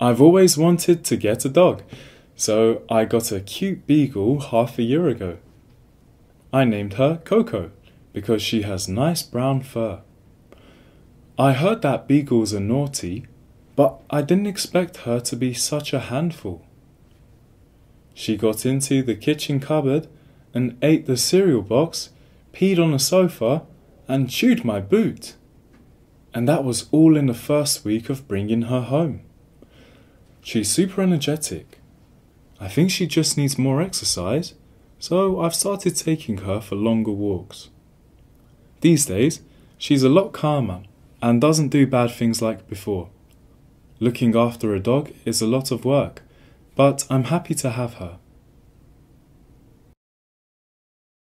I've always wanted to get a dog, so I got a cute beagle half a year ago. I named her Coco because she has nice brown fur. I heard that beagles are naughty, but I didn't expect her to be such a handful. She got into the kitchen cupboard and ate the cereal box, peed on the sofa, and chewed my boot. And that was all in the first week of bringing her home. She's super energetic. I think she just needs more exercise, so I've started taking her for longer walks. These days, she's a lot calmer and doesn't do bad things like before. Looking after a dog is a lot of work, but I'm happy to have her.